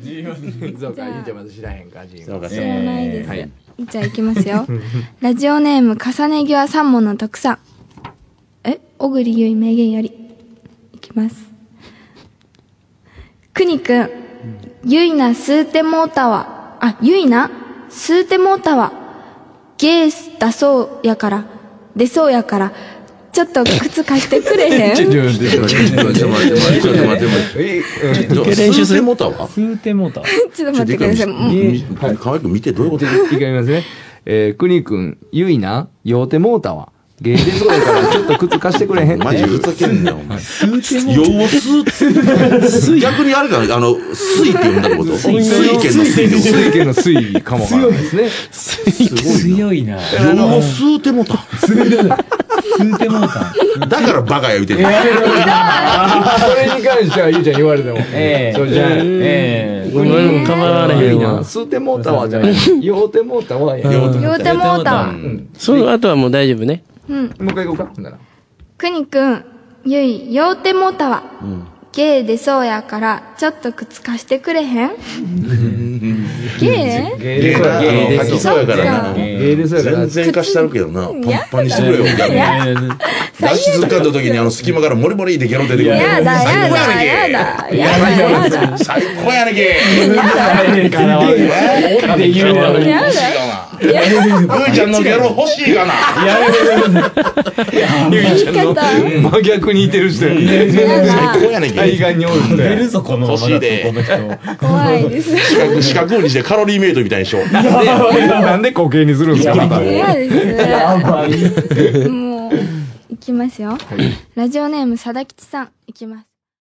そうか、じゃあゆうちゃんまだ知らへんか、ジンはそうか。知らないです、はい。じゃあ行きますよ。ラジオネーム重ね際三問の特産。え？小栗ゆい名言より。いきます。くにくんゆいな吸うてもうたわあゆいな吸うてもうたわゲーだそうやから出そうやからちょっと靴貸してくれへん？ちょ、っと待って、ちょっと待って、ちょっと待って、待って。え、ちょ練習するもたわ。吸うてもた。ちょっと待ってくださいもうみ可愛く見て、どういうこといかみますね。えー、くにくん、ゆいな、酔うてもうたわ。芸でそうやから、ちょっと靴貸してくれへんマジ。ふざけんなよ、お前。吸うても用を吸う逆にあれか、あの、水って呼んだってこと水拳の水の。水家の水かもわからないですね。強いな。用を吸うてもた。吸うてもうた。だからバカや言うてる。それに関しては、ゆうちゃん言われても。ええそうじゃない。ええ。これうん構われへんわ吸ってもうたわじゃない。酔うてもうたわや。も酔うてもうたその後はもう大丈夫ね。うんう一回行こうか。ほんなら。くにくん、ゆい、酔うてもうたわ。ゲー出そうやから、ちょっと靴貸してくれへんゲーゲーな、ゲー吐きそうやからなか。芸でそうやから全。然貸したるけどな。パンパンにしてくれよ。みたいな脱出かんだ時にあの隙間からモリモリってギャロ出てくる。やだ、やだ、やだ、やだ、やだ。最高やねけ。って言うのに。やだ。ゆいちゃんのギャロ欲しいかな。ゆいちゃんの真逆にいてる人や。最高やねんけ。対岸におる人や出るぞ、このままだと欲しいで。怖いです。四角四角にしてカロリーメイトみたいにしよう。なんで固形にするんですかまた嫌です。もう、いきますよ。ラジオネーム、さだきちさん、いきます。